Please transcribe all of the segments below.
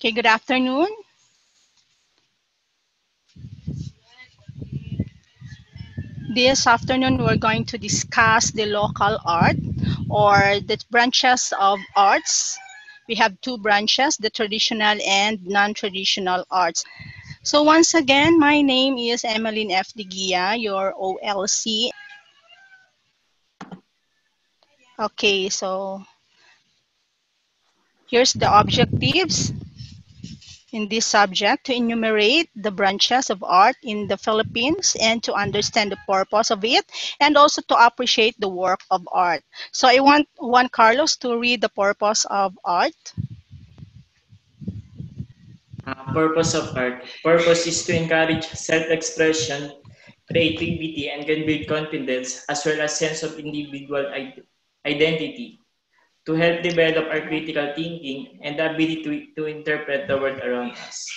Okay, good afternoon. This afternoon, we're going to discuss the local art or the branches of arts. We have two branches, the traditional and non-traditional arts. So once again, my name is Emmeline F. De Guia, your OLC. Okay, so here's the objectives in this subject to enumerate the branches of art in the Philippines and to understand the purpose of it and also to appreciate the work of art. So I want Juan Carlos to read the purpose of art. Uh, purpose of art. Purpose is to encourage self-expression, creativity, and can build confidence as well as sense of individual identity to help develop our critical thinking and the ability to, to interpret the world around us.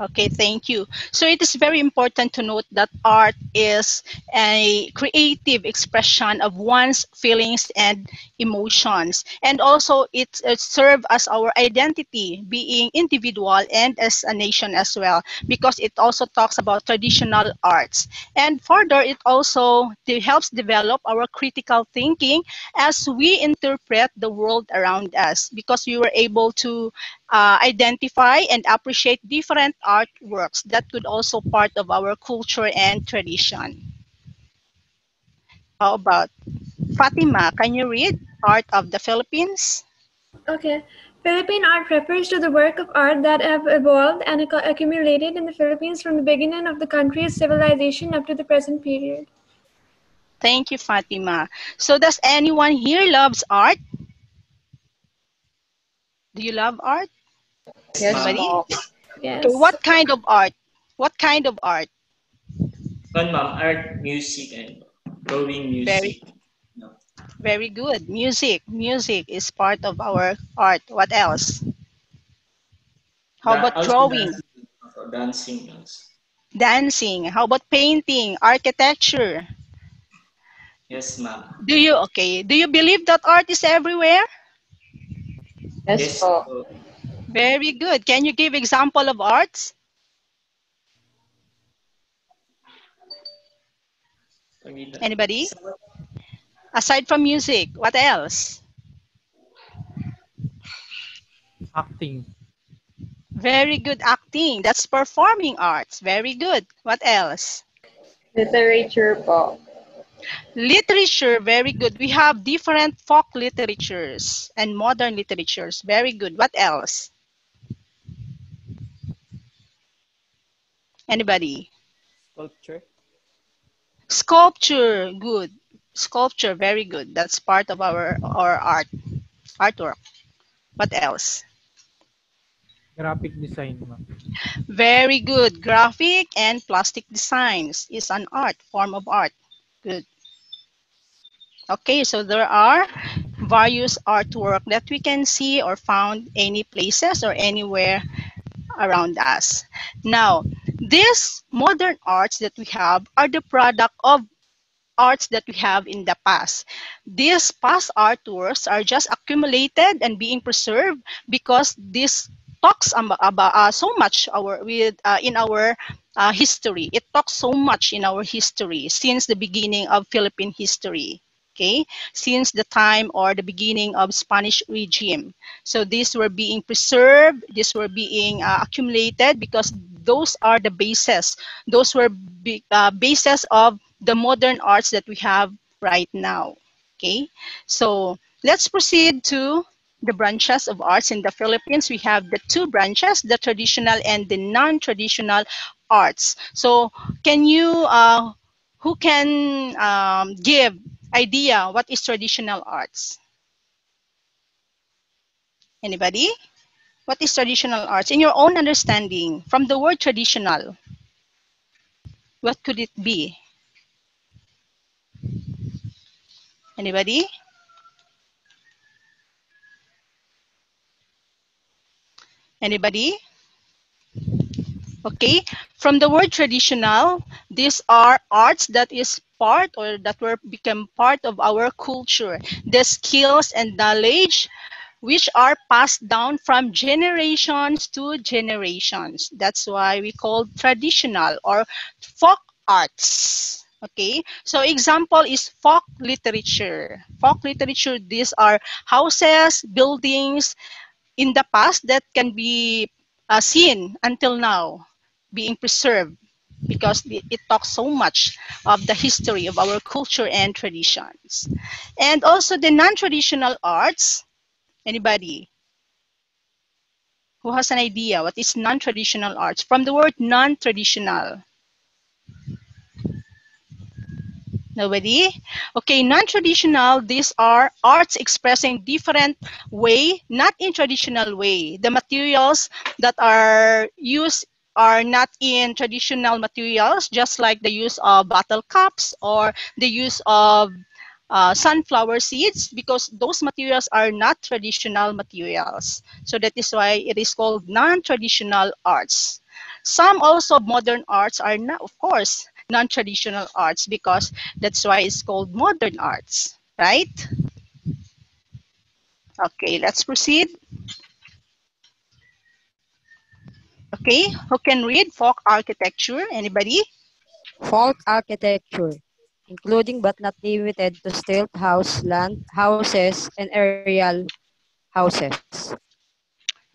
Okay, thank you. So it is very important to note that art is a creative expression of one's feelings and emotions. And also it, it serves as our identity, being individual and as a nation as well, because it also talks about traditional arts. And further, it also helps develop our critical thinking as we interpret the world around us, because we were able to uh, identify and appreciate different artworks that could also part of our culture and tradition. How about Fatima? Can you read Art of the Philippines? Okay. Philippine art refers to the work of art that have evolved and accumulated in the Philippines from the beginning of the country's civilization up to the present period. Thank you, Fatima. So does anyone here loves art? Do you love art? Yes. Anybody? Yes. So what kind of art? What kind of art? Fun, ma'am. Art, music, and drawing music. Very, very good. Music. Music is part of our art. What else? How about also drawing? Dancing. also dancing. How about painting? Architecture? Yes, ma'am. Do you, okay, do you believe that art is everywhere? Yes, po. Very good. Can you give example of arts? Anybody? Aside from music, what else? Acting. Very good acting. That's performing arts. Very good. What else? Literature po. Literature, very good. We have different folk literatures and modern literatures. Very good. What else? Anybody? Sculpture. Sculpture, good. Sculpture, very good. That's part of our, our art, artwork. What else? Graphic design, ma'am. Very good. Graphic and plastic designs is an art, form of art. Good. Okay, so there are various artwork that we can see or found any places or anywhere around us. Now, these modern arts that we have are the product of arts that we have in the past. These past artworks are just accumulated and being preserved because this talks about, about uh, so much our with uh, in our uh, history. It talks so much in our history since the beginning of Philippine history. Okay, since the time or the beginning of Spanish regime. So these were being preserved, these were being uh, accumulated because those are the bases. Those were be, uh, bases of the modern arts that we have right now. Okay, so let's proceed to the branches of arts in the Philippines. We have the two branches, the traditional and the non-traditional arts. So can you, uh, who can um, give idea what is traditional arts? Anybody? What is traditional arts? In your own understanding, from the word traditional, what could it be? Anybody? Anybody? Okay, from the word traditional, these are arts that is part or that were become part of our culture. The skills and knowledge which are passed down from generations to generations. That's why we call traditional or folk arts. Okay, so example is folk literature. Folk literature, these are houses, buildings in the past that can be uh, seen until now being preserved because it, talks so much of the history of our culture and traditions. And also the non-traditional arts. Anybody who has an idea what is non-traditional arts? From the word non-traditional. Nobody? Okay, non-traditional, these are arts expressing different way, not in traditional way. The materials that are used are not in traditional materials, just like the use of bottle cups or the use of uh, sunflower seeds, because those materials are not traditional materials. So that is why it is called non-traditional arts. Some also modern arts are not, of course, non-traditional arts because that's why it's called modern arts, right? Okay, let's proceed. Okay, who can read folk architecture? Anybody? Folk architecture, including but not limited to stilt house, land houses, and aerial houses.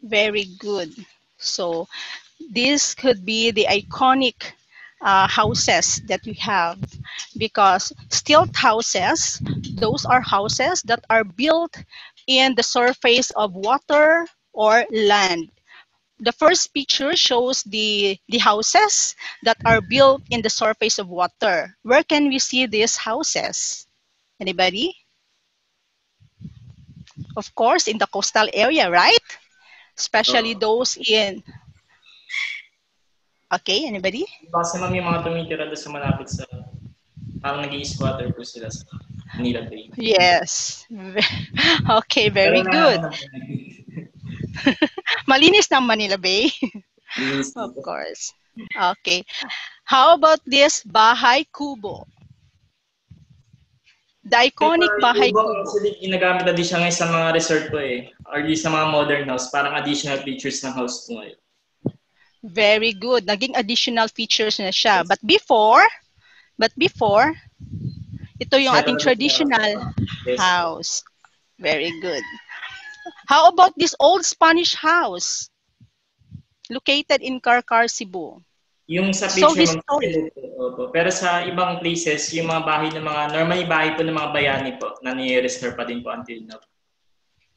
Very good. So this could be the iconic uh, houses that we have because stilt houses, those are houses that are built in the surface of water or land. The first picture shows the, the houses that are built in the surface of water. Where can we see these houses? Anybody? Of course, in the coastal area, right? Especially uh, those in Okay, anybody? Kasi ma'am yung mga tumitira doon sa malapit sa parang nag squatter po sila sa Manila Bay. Yes. Okay, very good. Malinis ng Manila Bay. Of course. Okay. How about this Bahay Kubo? The iconic Pero Bahay Kubo. Actually, ginagamit na din siya ngayon sa mga resort po eh. Or sa mga modern house. Parang additional features ng house po ngayon. Very good. Naging additional features na siya. But before, but before, ito yung ating traditional Yes. house. Very good. How about this old Spanish house located in Carcar, Cebu? Yung sa So picture, ma'am, historic. opo. pero sa ibang places, yung mga bahay ng mga, normally bahay po ng mga bayani po, na ni-restore pa din po until now.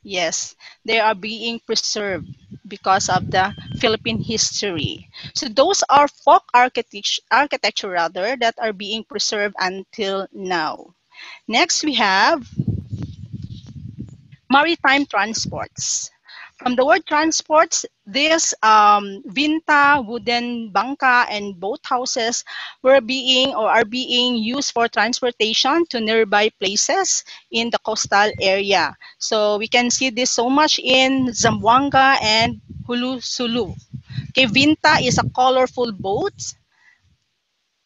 Yes, they are being preserved because of the Philippine history. So those are folk architecture, architecture rather, that are being preserved until now. Next, we have maritime transports. From the word transports, this um, vinta, wooden bangka, and boat houses were being or are being used for transportation to nearby places in the coastal area. So we can see this so much in Zamboanga and Jolo Sulu. Okay, vinta is a colorful boat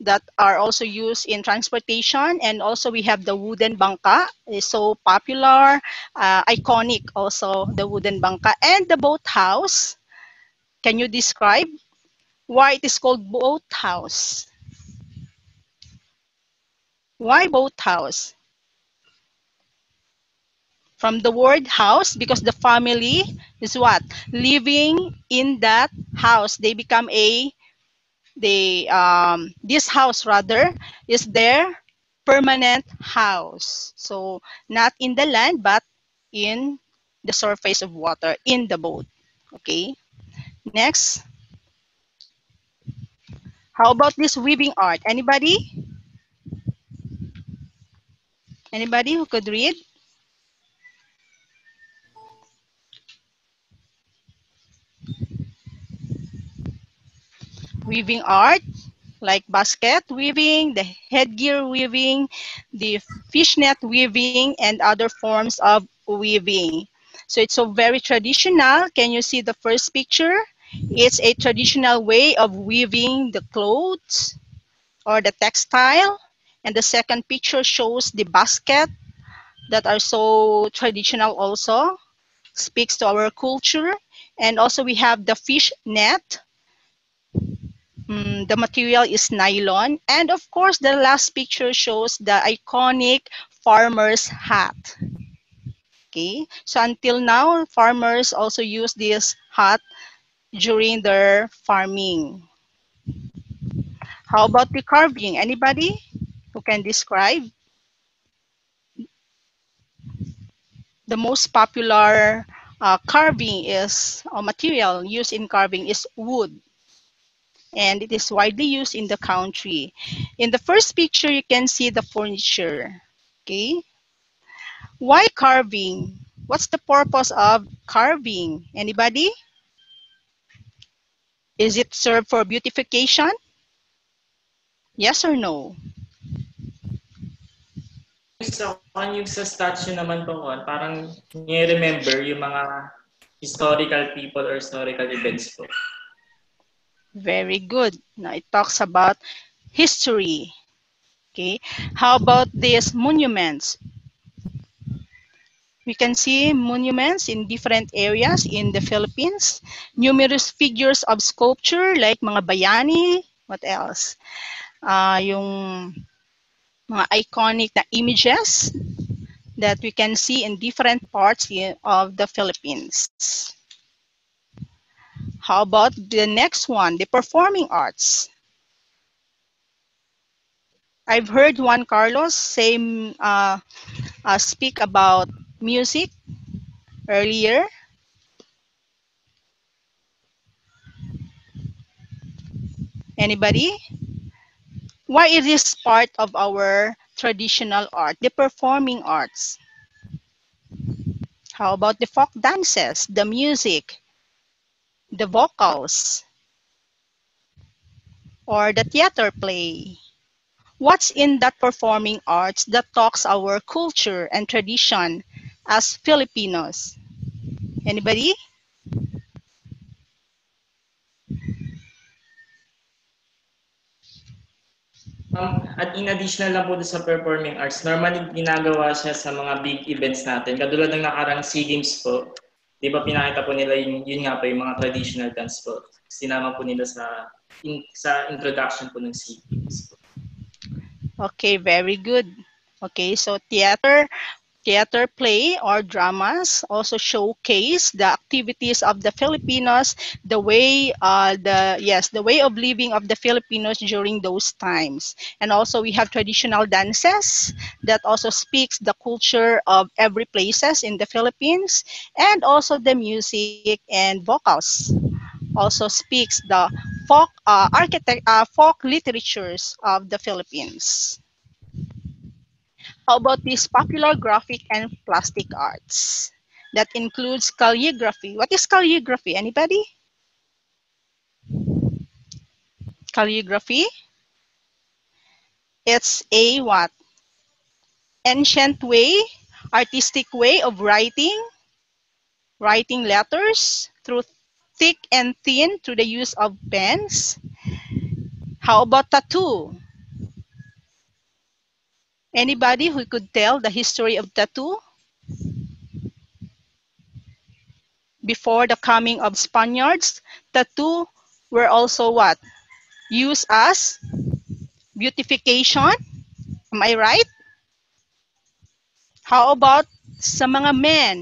that are also used in transportation. And also we have the wooden bangka is so popular uh, iconic also the wooden bangka. And the boat house can you describe why it is called boat house why boat house from the word house because the family is what? Living in that house. They become a they um this house rather is their permanent house. So not in the land but in the surface of water in the boat. Okay? Next. How about this weaving art? Anybody? Anybody who could read weaving art like basket weaving, the headgear weaving, the fishnet weaving, and other forms of weaving. So it's so very traditional. Can you see the first picture? It's a traditional way of weaving the clothes or the textile. And the second picture shows the basket that are so traditional also. speaks to our culture. And also we have the fish net. Mm, the material is nylon. And of course, the last picture shows the iconic farmer's hat. Okay, so until now, farmers also use this hat during their farming. How about the carving? Anybody who can describe? The most popular uh, carving is, or material used in carving is wood. And it is widely used in the country. In the first picture, you can see the furniture. Okay. Why carving? What's the purpose of carving? Anybody? Is it served for beautification? Yes or no? Sa on yung sa statue naman po kon, ah, parang ni-remember yung mga historical people or historical events po. Very good. Now it talks about history. Okay. How about these monuments? We can see monuments in different areas in the Philippines. Numerous figures of sculpture like mga bayani. What else? Uh, yung mga iconic na images that we can see in different parts of the Philippines. How about the next one, the performing arts? I've heard Juan Carlos say, uh, uh, speak about music earlier. Anybody? Why is this part of our traditional art, the performing arts? How about the folk dances, the music, the vocals, or the theater play? What's in that performing arts that talks our culture and tradition as Filipinos? Anybody? Um, at in additional lang po sa performing arts, normally ginagawa siya sa mga big events natin. Katulad ng nakarang SEA Games po, di ba pinakita po nila yun, yun nga po, yung mga traditional dance po. Sinama po nila sa in, sa introduction po ng po. Okay, very good. Okay, so theater theater play or dramas. Also showcase the activities of the Filipinos, the way uh, the yes the way of living of the Filipinos during those times, and also we have traditional dances that also speaks the culture of every places in the Philippines, and also the music and vocals also speaks the folk uh, architect uh, folk literatures of the Philippines. How about these popular graphic and plastic arts? That includes calligraphy. What is calligraphy? Anybody? Calligraphy? It's a what? Ancient way, artistic way of writing, writing letters through thick and thin through the use of pens. How about tattoo? Anybody who could tell the history of tattoo? Before the coming of Spaniards, tattoo were also what? Used as beautification. Am I right? How about sa mga men?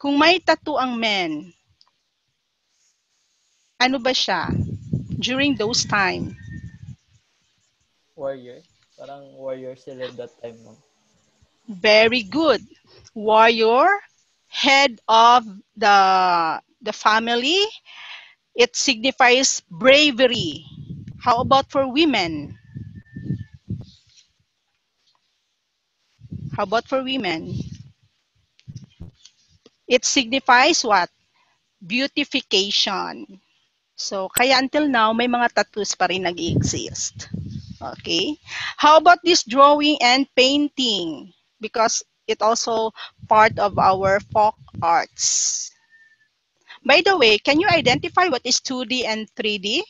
Kung may tattoo ang men, ano ba siya during those time? Warrior. Parang warrior sila that time, no? Very good. Warrior, head of the the family. It signifies bravery. How about for women? How about for women? It signifies what? Beautification. So, kaya until now, may mga tattoos pa rin nag-exist. Okay. How about this drawing and painting? Because it also part of our folk arts. By the way, can you identify what is 2D and 3D?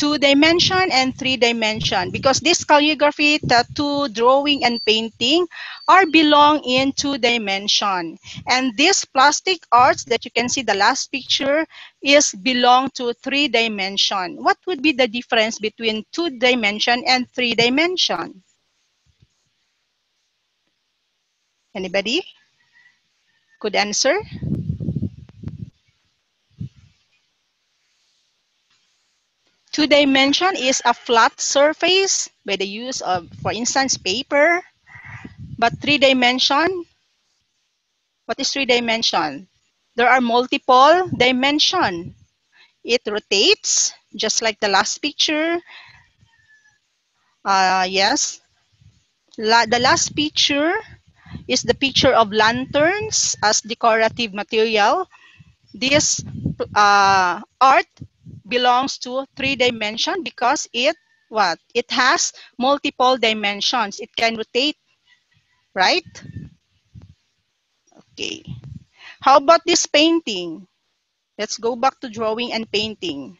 Two dimension and three dimension because this calligraphy, tattoo, drawing, and painting are belong in two dimension. And this plastic arts that you can see the last picture is belong to three dimension. What would be the difference between two dimension and three dimension? Anybody could answer? Two dimension is a flat surface by the use of, for instance, paper. But three dimension, what is three dimension? There are multiple dimension. It rotates, just like the last picture. Uh, yes. La the last picture is the picture of lanterns as decorative material. This uh, art belongs to three dimension because it what? It has multiple dimensions. It can rotate right? Okay. How about this painting? Let's go back to drawing and painting.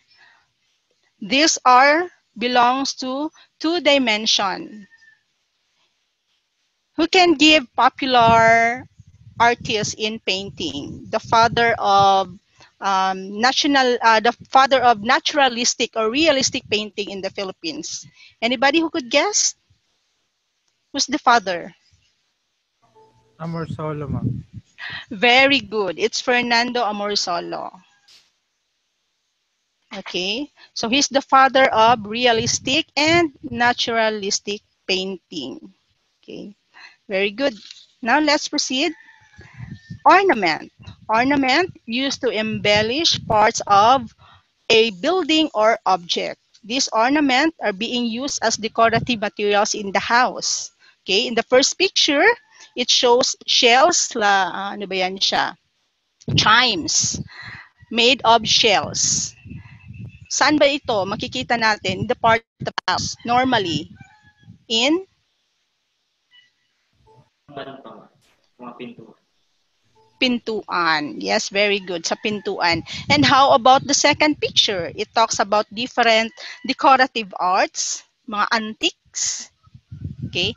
These are belongs to two dimension. Who can give popular artists in painting? The father of um, national, uh, the father of naturalistic or realistic painting in the Philippines. Anybody who could guess? Who's the father? Amorsolo, ma'am. Very good. It's Fernando Amorsolo. Okay, so he's the father of realistic and naturalistic painting. Okay, very good. Now let's proceed. Ornament. Ornament used to embellish parts of a building or object. These ornaments are being used as decorative materials in the house. Okay, in the first picture, it shows shells, la, ano ba yan siya? Chimes, made of shells. Saan ba ito? Makikita natin in the part of the house. Normally, in? Mga pintuan. Pintuan. Yes, very good. Sa pintuan. And how about the second picture? It talks about different decorative arts, mga antiques. Okay.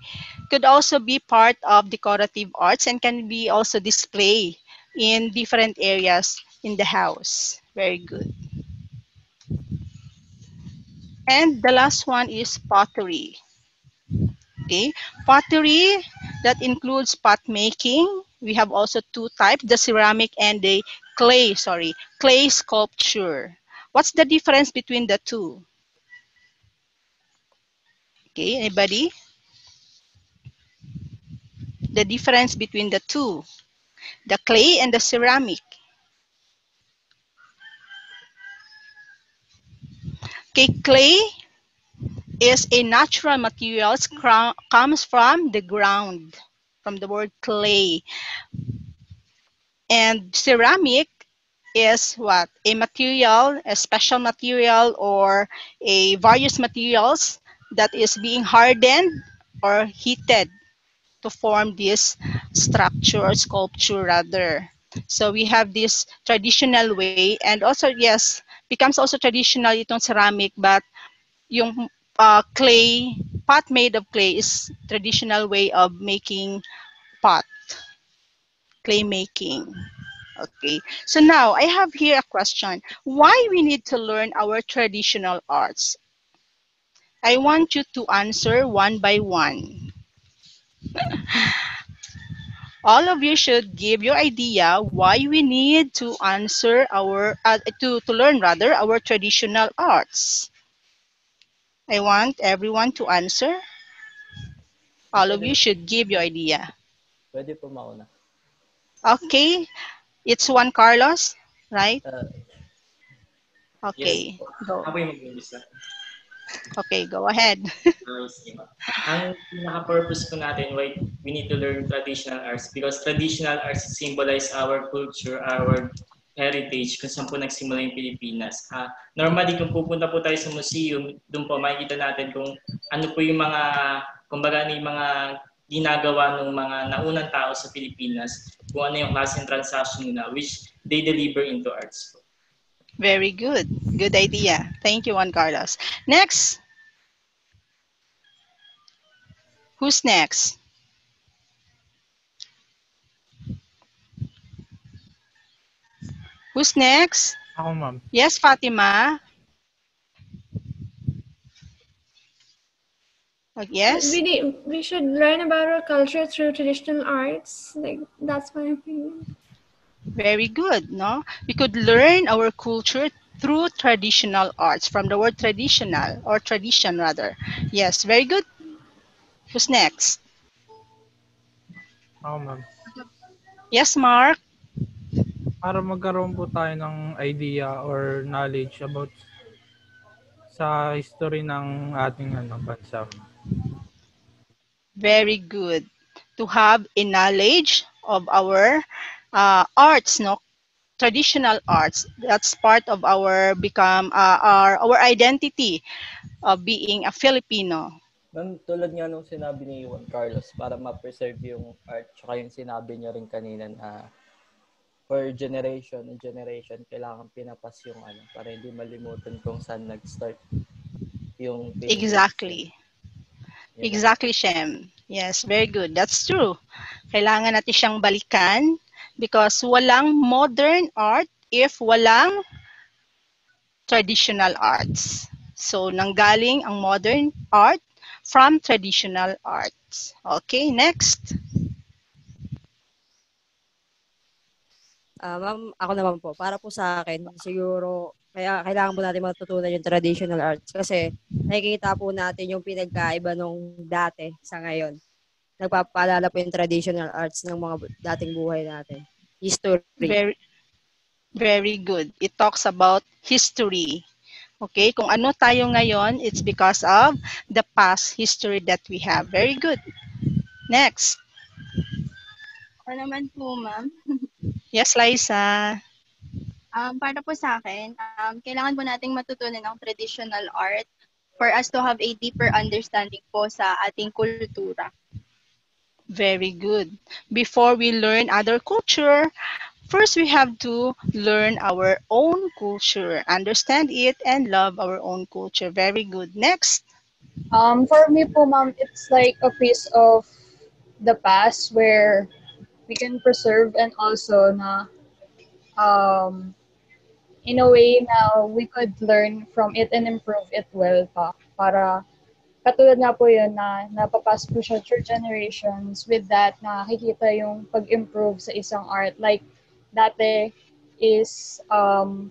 Could also be part of decorative arts and can be also display in different areas in the house. Very good. And the last one is pottery. Okay, pottery that includes pot making. We have also two types, the ceramic and the clay, sorry, clay sculpture. What's the difference between the two? Okay, anybody? The difference between the two, the clay and the ceramic. Okay, clay is a natural material comes from the ground, from the word clay. And ceramic is what? A material, a special material or a various materials that is being hardened or heated to form this structure or sculpture rather. So we have this traditional way and also yes, becomes also traditional itong ceramic but yung uh, clay, pot made of clay is traditional way of making pot, clay making. Okay, so now I have here a question. Why we need to learn our traditional arts? I want you to answer one by one. All of you should give your idea why we need to answer our, uh, to, to learn rather, our traditional arts. I want everyone to answer. All of you should give your idea. Pwede po mauna. Okay, it's Juan Carlos, right? Uh, Okay, go. Ako yung mag-umpisa. Okay, go ahead. Ah. Ang pinaka-purpose po natin why we need to learn traditional arts because traditional arts symbolize our culture, our heritage kung saan po nagsimula yung Pilipinas. Ah, normally, kung pupunta po tayo sa museum, doon po makikita natin kung ano po yung mga, kumbaga ano yung mga ginagawa ng mga naunang tao sa Pilipinas, kung ano yung klaseng transaction nila, which they deliver into arts po. Very good. Good idea. Thank you, Juan Carlos. Next. Who's next? Who's next? Ako, ma'am. Yes, Fatima. Uh, Yes. We, need- we should learn about our culture through traditional arts. Like that's my opinion. Very good, no? We could learn our culture through traditional arts, from the word traditional or tradition rather. Yes, very good. Who's next? Ako, ma'am. Yes, Mark. Para magkaroon po tayo ng idea or knowledge about sa history ng ating ano, bansa. Very good. To have a knowledge of our uh, arts, no? Traditional arts. That's part of our become uh, our our identity of being a Filipino. Ma'am, tulad nga nung sinabi ni Juan Carlos, para ma-preserve yung art, tsaka yung sinabi niya rin kanina na for generation and generation, kailangan pinapas yung ano, para hindi malimutan kung saan nag-start yung Pilipinas. Exactly. Lang. Exactly, Shem. Yes, very good. That's true. Kailangan natin siyang balikan because walang modern art if walang traditional arts. So, nanggaling ang modern art from traditional arts. Okay, next. Ah, ma'am, ako naman po, para po sa akin, siguro, kaya kailangan po natin matutunan yung traditional arts kasi nakikita po natin yung pinagkaiba nung dati sa ngayon. Nagpapaalala po yung traditional arts ng mga dating buhay natin. History. Very, very good. It talks about history. Okay, kung ano tayo ngayon, it's because of the past history that we have. Very good. Next. Ako naman po, ma'am. Yes, Liza. Um, para po sa akin, um, kailangan po nating matutunan ng traditional art for us to have a deeper understanding po sa ating kultura. Very good. Before we learn other culture, first we have to learn our own culture, understand it, and love our own culture. Very good. Next. Um, for me po, ma'am, it's like a piece of the past where we can preserve and also na um, in a way na we could learn from it and improve it well pa. Para katulad nga po yun na napapas po siya through generations with that nakikita yung pag-improve sa isang art. Like dati is um,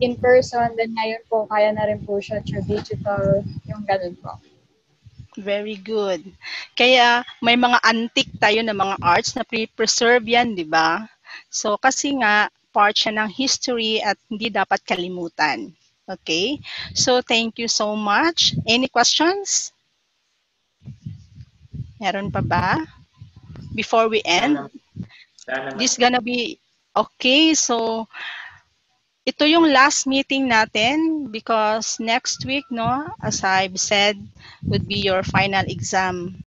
in person, then ngayon po kaya na rin po siya through digital, yung ganun po. Very good. Kaya may mga antique tayo na mga arts na pre-preserve yan, di ba? So kasi nga, part siya ng history at hindi dapat kalimutan. Okay? So thank you so much. Any questions? Meron pa ba? Before we end? This gonna be okay. So ito yung last meeting natin because next week, no, as I've said, would be your final exam